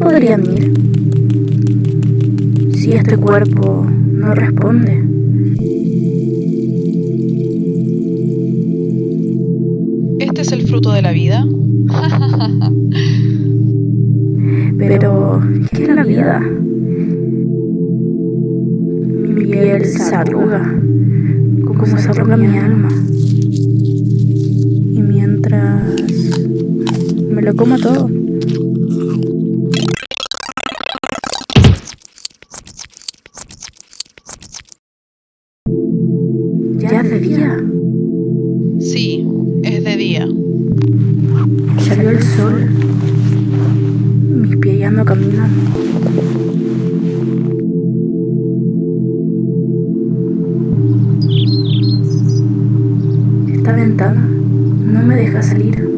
podrían ir? Si este cuerpo no responde. ¿Este es el fruto de la vida? Pero, ¿qué es la vida? Mi piel se arruga, como se arruga mi alma. Y mientras me lo como todo. Ya de día. Sí, es de día. Salió el sol. Mis pies ya no caminan. Esta ventana no me deja salir.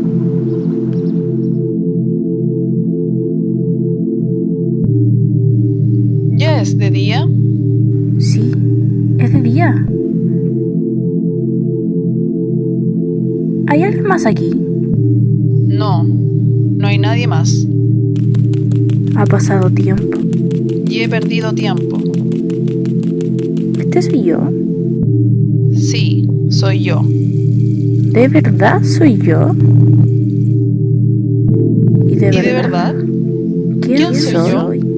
¿Ya es de día? Sí, ¿Hay alguien más aquí? No, no hay nadie más. Ha pasado tiempo. Y he perdido tiempo. ¿Este soy yo? Sí, soy yo. ¿De verdad soy yo? ¿Y de ¿Y verdad? de verdad? ¿Quién, ¿Quién soy soy?